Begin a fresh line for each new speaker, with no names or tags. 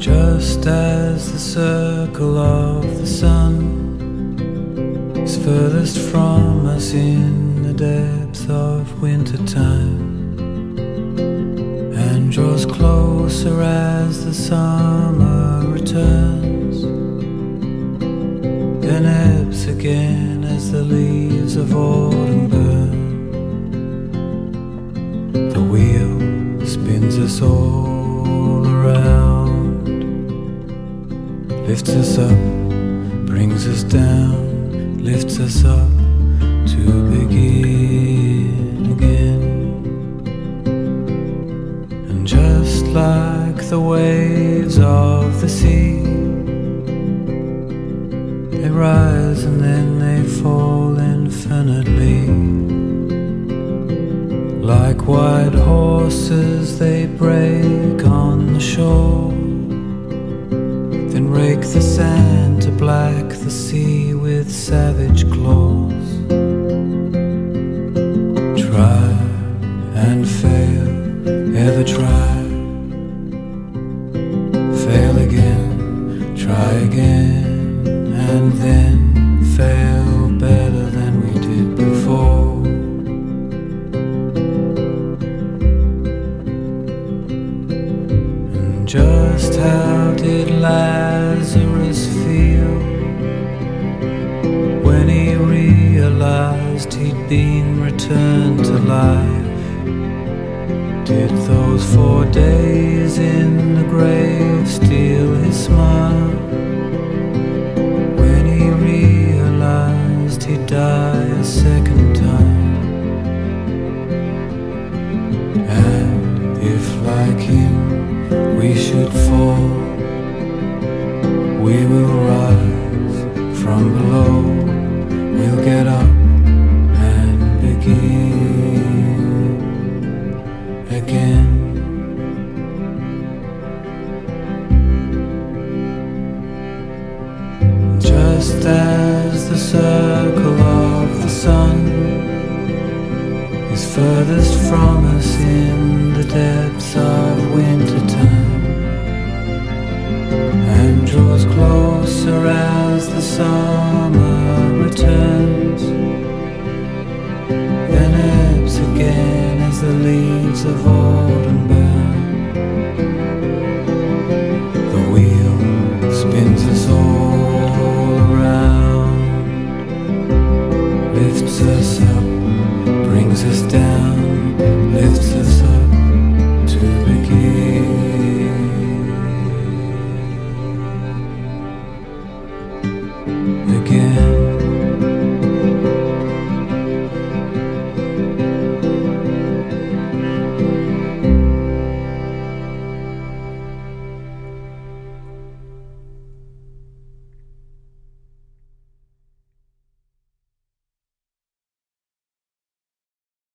Just as the circle of the sun is furthest from us in the depth of winter time and draws closer as the summer returns, then ebbs again as the leaves of autumn burn. The wheel spins us all lifts us up, brings us down, lifts us up to begin again. And just like the waves of the sea, they rise and then they fall infinitely. Like white horses, they break on the shore, rake the sand to black the sea with savage claws. Try and fail, ever try. Fail again, try again, and then fail just how did Lazarus feel when he realized he'd been returned to life? Did those four days in the grave steal his smile? When he realized he'd die a second we should fall, we will rise from below, we'll get up and begin again. Just as the circle of the sun is furthest from us in the depths of winter time draws closer as the summer returns, then ebbs again as the leaves of autumn burn. The wheel spins us all around, lifts us up, brings us down.